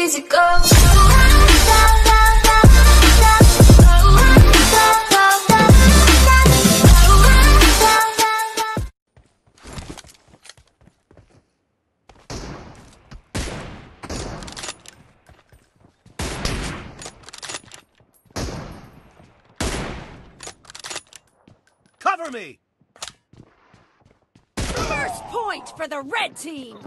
easy go. Cover me! First point for the red team!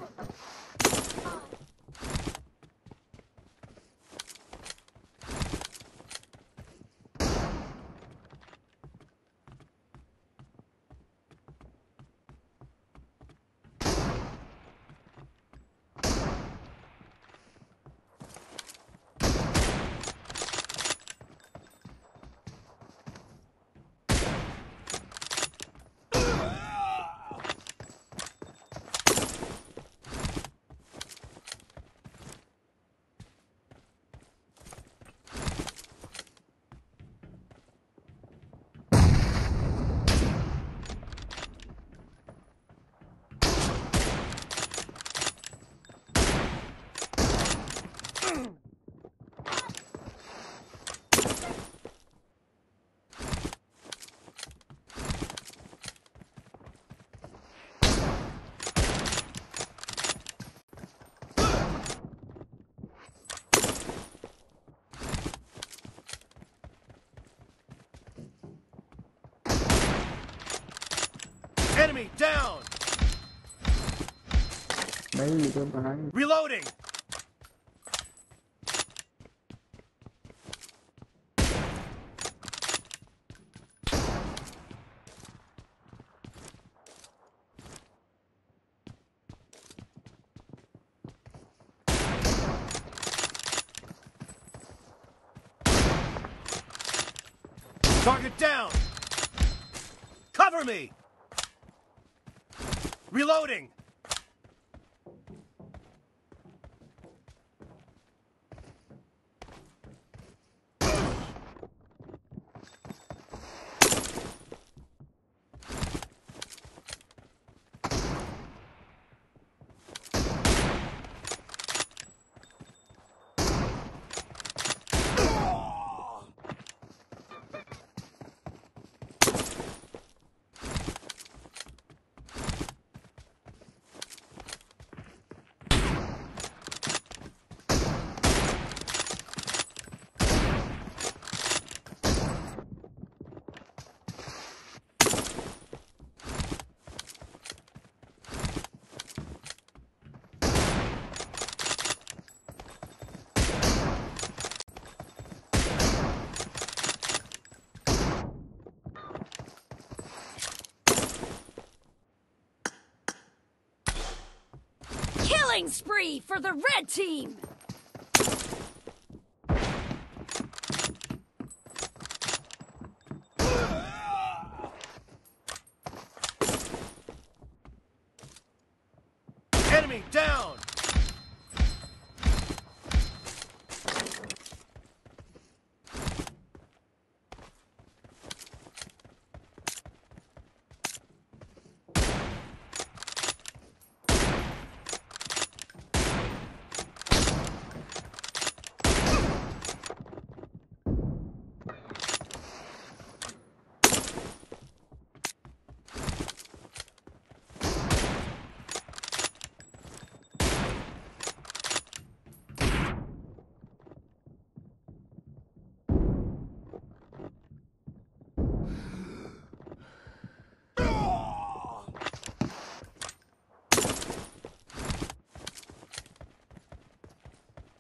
Enemy down. Maybe they're behind. Reloading. Target down! Cover me! Reloading! Killing spree for the red team! Enemy down!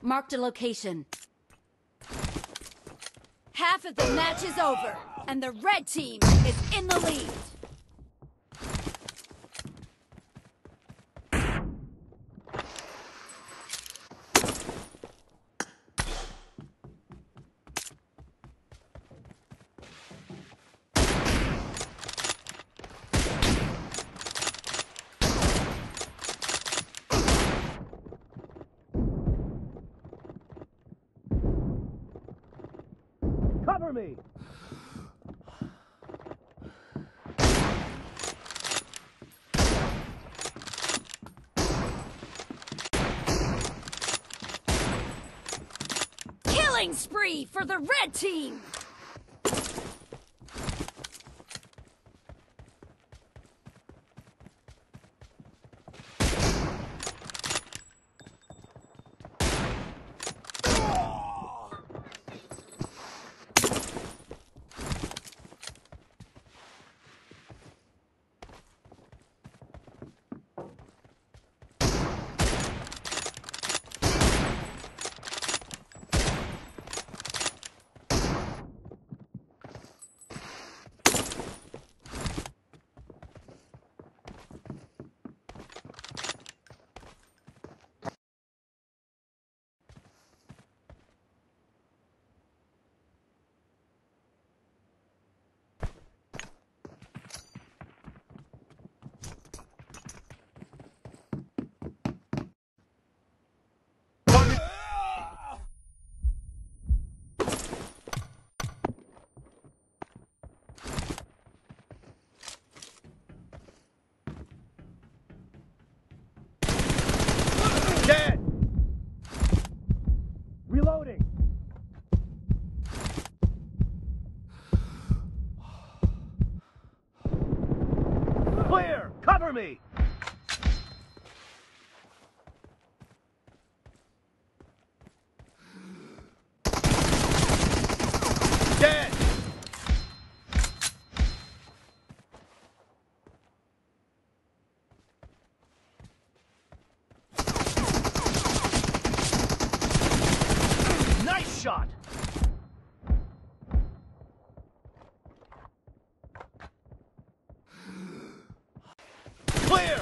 Marked a location. Half of the match is over, and the red team is in the lead. Cover me! Killing spree for the red team! Dead! Reloading! Clear! Cover me! Dead! Nice shot! Clear!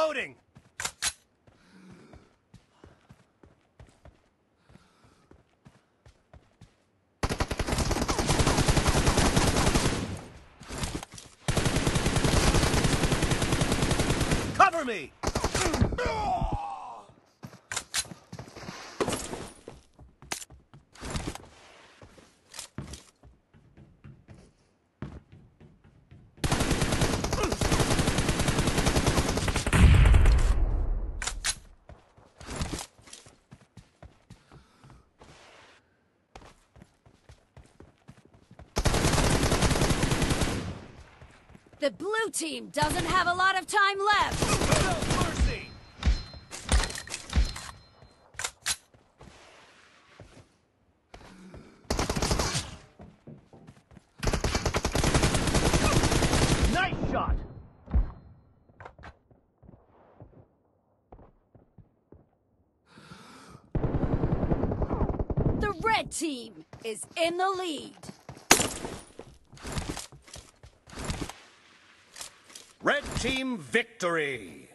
Reloading! Cover me! The blue team doesn't have a lot of time left! No mercy! Nice shot! The red team is in the lead! Red team victory!